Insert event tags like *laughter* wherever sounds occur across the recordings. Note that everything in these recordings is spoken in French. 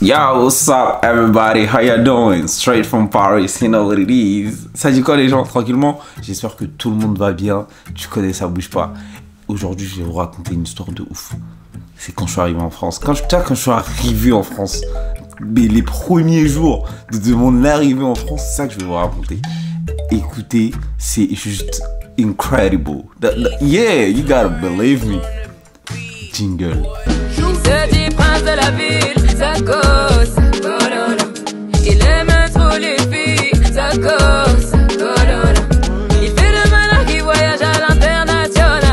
Yo, what's up everybody? How you doing? Straight from Paris, you know what it is. Ça dit quoi les gens, tranquillement? J'espère que tout le monde va bien. Tu connais, ça bouge pas. Aujourd'hui, je vais vous raconter une histoire de ouf. C'est quand je suis arrivé en France. Quand je, quand je suis arrivé en France, mais les premiers jours de, mon arrivée en France, c'est ça que je vais vous raconter. Écoutez, c'est juste incredible. yeah, you gotta believe me. Jingle. Prince de la ville, l'international,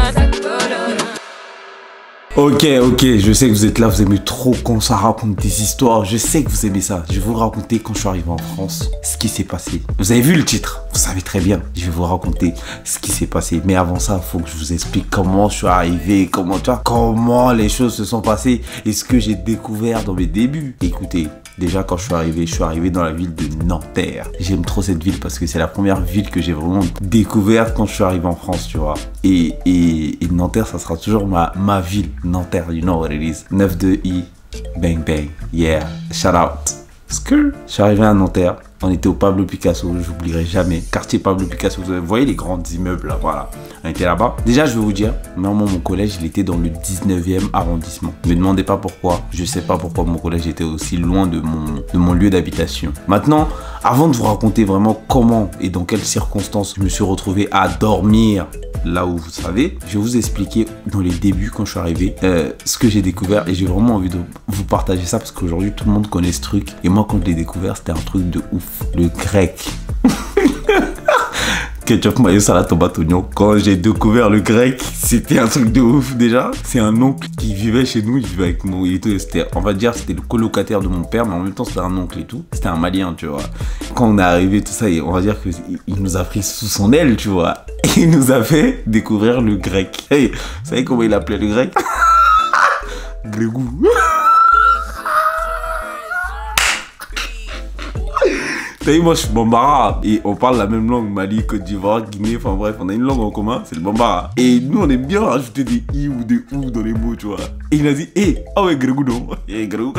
Ok, ok, je sais que vous êtes là, vous aimez trop quand ça raconte des histoires. Je sais que vous aimez ça. Je vais vous raconter quand je suis arrivé en France, ce qui s'est passé. Vous avez vu le titre? Vous savez très bien. Je vais vous raconter ce qui s'est passé. Mais avant ça, faut que je vous explique comment je suis arrivé, comment, tu vois, comment les choses se sont passées et ce que j'ai découvert dans mes débuts. Écoutez, Déjà, quand je suis arrivé, je suis arrivé dans la ville de Nanterre. J'aime trop cette ville parce que c'est la première ville que j'ai vraiment découverte quand je suis arrivé en France, tu vois. Et, et, Nanterre, ça sera toujours ma, ma ville. Nanterre, you know what it is. 9-2-I, bang bang, yeah, shout out. Je suis arrivé à Nanterre. On était au Pablo Picasso, j'oublierai jamais. Quartier Pablo Picasso, vous voyez les grands immeubles là, voilà. On était là-bas. Déjà, je vais vous dire, normalement, mon collège, il était dans le 19e arrondissement. Ne me demandez pas pourquoi. Je sais pas pourquoi mon collège était aussi loin de mon, de mon lieu d'habitation. Maintenant, avant de vous raconter vraiment comment et dans quelles circonstances je me suis retrouvé à dormir là où vous savez, je vais vous expliquer dans les débuts quand je suis arrivé euh, ce que j'ai découvert et j'ai vraiment envie de vous partager ça parce qu'aujourd'hui tout le monde connaît ce truc et moi quand je l'ai découvert c'était un truc de ouf, le grec. Ketchup, salade, tomate. Quand j'ai découvert le grec, c'était un truc de ouf déjà. C'est un oncle qui vivait chez nous, il vivait avec nous et tout. on va dire, c'était le colocataire de mon père, mais en même temps, c'était un oncle et tout. C'était un malien, tu vois. Quand on est arrivé, tout ça, on va dire qu'il nous a pris sous son aile, tu vois. *laughs* Il nous a fait découvrir le grec. Hey, vous savez comment il appelait le grec? *laughs* Grégou. T'as moi je suis bambara et on parle la même langue, Mali, Côte d'Ivoire, Guinée, enfin bref, on a une langue en commun, c'est le bambara. Et nous on aime bien rajouter des i ou des ou dans les mots, tu vois. Et il a dit, hé, eh, ah ouais, Grégou non. *laughs* Et Grégou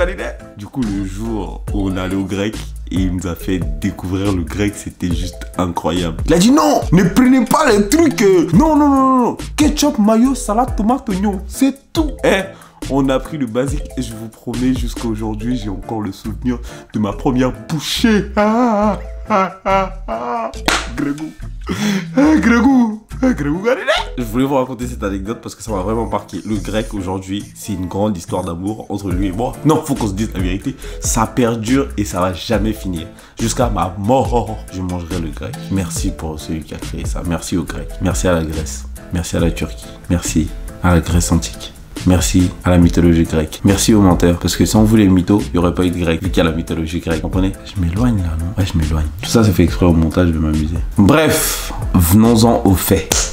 Du coup, le jour où on allé au grec, et il nous a fait découvrir le grec, c'était juste incroyable. Il a dit non, ne prenez pas les trucs. Euh, non, non, non, non. Ketchup, mayo, salade, tomate, oignon, c'est tout. Eh, on a pris le basique et je vous promets, jusqu'à aujourd'hui, j'ai encore le souvenir de ma première bouchée. Ah, ah, ah, ah. Grégou. Grégou. Grégou Je voulais vous raconter cette anecdote parce que ça m'a vraiment marqué. Le grec aujourd'hui, c'est une grande histoire d'amour entre lui et moi. Non, faut qu'on se dise la vérité. Ça perdure et ça va jamais finir. Jusqu'à ma mort, je mangerai le grec. Merci pour celui qui a créé ça. Merci au grec. Merci à la Grèce. Merci à la Turquie. Merci à la Grèce antique. Merci à la mythologie grecque. Merci aux menteurs. Parce que sans vous les mythos, il n'y aurait pas eu de grec, vu qu'il y a la mythologie grecque. Comprenez? Je m'éloigne là, non? Ouais, je m'éloigne. Tout ça, c'est fait exprès au montage de m'amuser. Bref, venons-en aux faits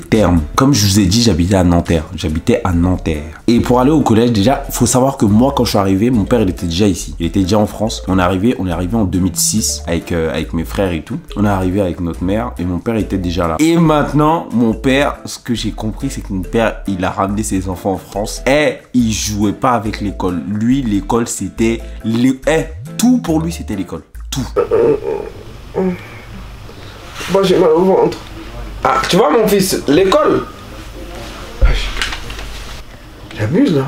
termes. Comme je vous ai dit, j'habitais à Nanterre. J'habitais à Nanterre. Et pour aller au collège, déjà, faut savoir que moi, quand je suis arrivé, mon père, il était déjà ici. Il était déjà en France. On est arrivé, on est arrivé en 2006 avec, euh, avec mes frères et tout. On est arrivé avec notre mère et mon père était déjà là. Et maintenant, mon père, ce que j'ai compris, c'est que mon père, il a ramené ses enfants en France et il jouait pas avec l'école. Lui, l'école, c'était... Les... Eh, tout pour lui, c'était l'école. Tout. Moi, j'ai mal au ventre. Ah, tu vois mon fils, l'école. J'abuse là.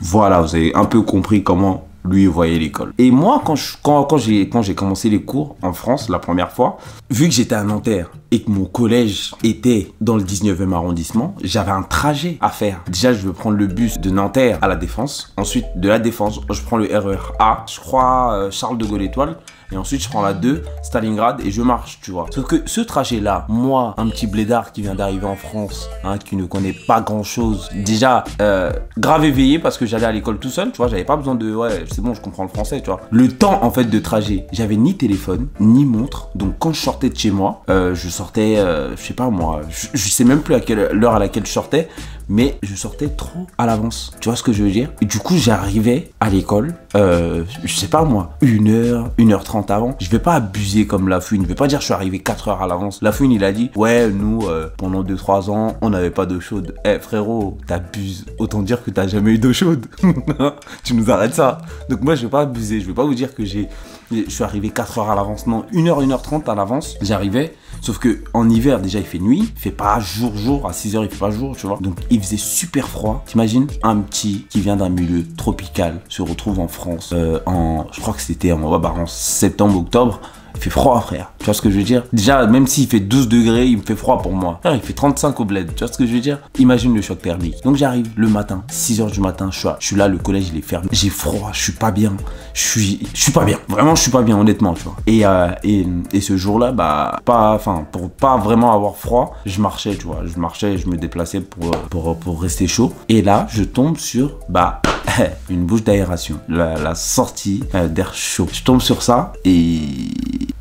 Voilà, vous avez un peu compris comment lui voyait l'école. Et moi, quand j'ai quand, quand j'ai commencé les cours en France la première fois, vu que j'étais à Nanterre et que mon collège était dans le 19e arrondissement, j'avais un trajet à faire. Déjà, je veux prendre le bus de Nanterre à la Défense. Ensuite, de la Défense, je prends le RER A, je crois euh, Charles de Gaulle Étoile. Et ensuite, je prends la 2, Stalingrad, et je marche, tu vois. Sauf que ce trajet-là, moi, un petit blédard qui vient d'arriver en France, hein, qui ne connaît pas grand-chose, déjà, euh, grave éveillé parce que j'allais à l'école tout seul, tu vois, j'avais pas besoin de... Ouais, c'est bon, je comprends le français, tu vois. Le temps, en fait, de trajet, j'avais ni téléphone, ni montre. Donc, quand je sortais de chez moi, euh, je sortais, euh, je sais pas moi, je, sais même plus à quelle heure à laquelle je sortais, mais je sortais trop à l'avance. Tu vois ce que je veux dire? Du coup, j'arrivais à l'école, euh, je sais pas moi, une heure, une heure trente avant. Je vais pas abuser comme la fouine. Je vais pas dire je suis arrivé 4 heures à l'avance. La fouine, il a dit Ouais, nous, euh, pendant 2-3 ans, on n'avait pas d'eau chaude. Eh frérot, t'abuses. Autant dire que t'as jamais eu d'eau chaude. *laughs* tu nous arrêtes ça. Donc moi, je vais pas abuser. Je vais pas vous dire que j'ai. Je suis arrivé 4 heures à l'avance. Non, 1 heure, 1 heure 30 à l'avance. J'arrivais. Sauf que en hiver, déjà, il fait nuit. Il fait pas jour, jour. À 6 heures, il fait pas jour, tu vois. Donc il faisait super froid. T'imagines Un petit qui vient d'un milieu tropical se retrouve en France euh, en. Je crois que c'était en, en septembre, octobre. Fait froid, frère. Tu vois ce que je veux dire? Déjà, même s'il fait 12 degrés, il me fait froid pour moi. Il fait 35 au bled. Tu vois ce que je veux dire? Imagine le choc thermique. Donc j'arrive le matin, 6 h du matin, je suis, là, le collège il est fermé. J'ai froid, je suis pas bien. Je suis, je suis pas bien. Vraiment, je suis pas bien, honnêtement, tu vois. Et, euh, et, et ce jour-là, bah, pas, enfin, pour pas vraiment avoir froid, je marchais, tu vois. Je marchais, je me déplaçais pour, pour, pour rester chaud. Et là, je tombe sur, bah, *laughs* une bouche d'aération, la, la, sortie euh, d'air chaud. Je tombe sur ça et,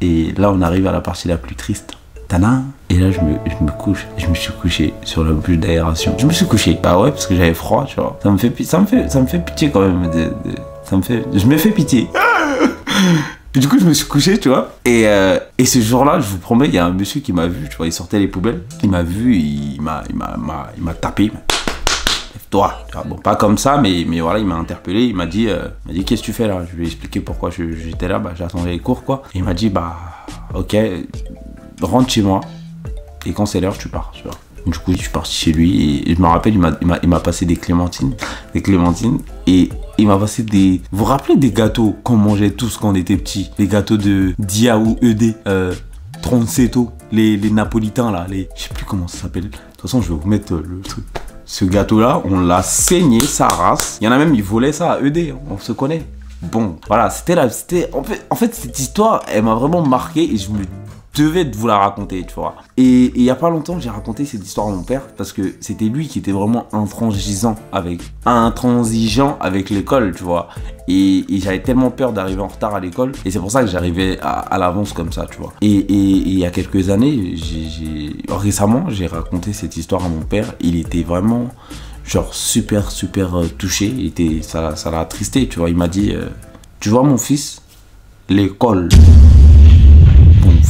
et là on arrive à la partie la plus triste. Tana et là je me, je me couche, je me suis couché sur la bouche d'aération. Je me suis couché, bah ouais parce que j'avais froid, tu vois. Ça me fait, ça me fait, ça me fait pitié quand même. Ça me fait, je me fais pitié. Du coup, je me suis couché, tu vois. Et, euh, et ce jour-là, je vous promets, il y a un monsieur qui m'a vu, tu vois, il sortait les poubelles. Il m'a vu, il m'a, m'a, il m'a tapé toi. Bon, pas comme ça, mais, mais voilà, il m'a interpellé, il m'a dit, euh, dit qu'est-ce que tu fais là? Je lui ai expliqué pourquoi j'étais là, bah, j'attendais les cours quoi. Et il m'a dit, bah, ok, rentre chez moi, et quand c'est l'heure, tu pars, tu vois. Du coup, je suis parti chez lui et je me rappelle, il m'a passé des clémentines, des clémentines et il m'a passé des. Vous vous rappelez des gâteaux qu'on mangeait tous quand on était petits? Les gâteaux de Dia ou ED, euh, Tronceto, les, les napolitains là, les. Je sais plus comment ça s'appelle. De toute façon, je vais vous mettre le truc. Ce gâteau-là, on l'a saigné, sa race. Il y en a même, ils volaient ça à ED, on se connaît. Bon, voilà, c'était là, c'était... En fait, en fait, cette histoire, elle m'a vraiment marqué et je me devais vous la raconter, tu vois. Et il y a pas longtemps, j'ai raconté cette histoire à mon père parce que c'était lui qui était vraiment intransigeant avec intransigeant avec l'école, tu vois. Et, j'avais tellement peur d'arriver en retard à l'école et c'est pour ça que j'arrivais à, l'avance comme ça, tu vois. Et, et, il y a quelques années, récemment, j'ai raconté cette histoire à mon père. Il était vraiment genre super super euh, touché. Était ça ça l'a attristé, tu vois. Il m'a dit, euh, tu vois mon fils, l'école.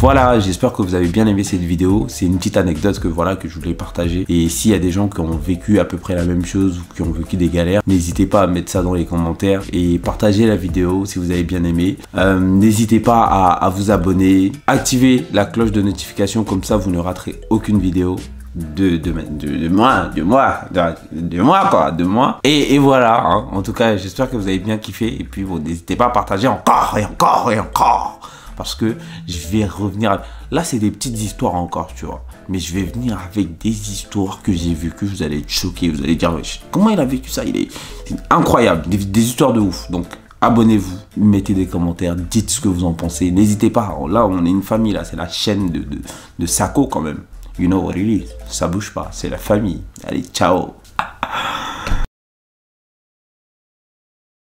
Voilà, j'espère que vous avez bien aimé cette vidéo. C'est une petite anecdote que voilà que je voulais partager. Et s'il y a des gens qui ont vécu à peu près la même chose ou qui ont vécu des galères, n'hésitez pas à mettre ça dans les commentaires et partagez la vidéo si vous avez bien aimé. Euh, n'hésitez pas à, vous abonner, activez la cloche de notification comme ça vous ne raterez aucune vidéo de, de, de, de, moi, de moi, de, moi quoi, de moi. Et, et voilà, hein. en tout cas, j'espère que vous avez bien kiffé. Et puis, vous n'hésitez pas à partager encore et encore et encore. Parce que je vais revenir. Là, c'est des petites histoires encore, tu vois. Mais je vais venir avec des histoires que j'ai vécues. Vous allez être choqués. Vous allez dire, comment il a vécu ça? Il est, incroyable. Des, des histoires de ouf. Donc, abonnez-vous, mettez des commentaires, dites ce que vous en pensez. N'hésitez pas. Là, on est une famille. Là, c'est la chaîne de, de, de Sako quand même. You know what it is. Ça bouge pas. C'est la famille. Allez, ciao.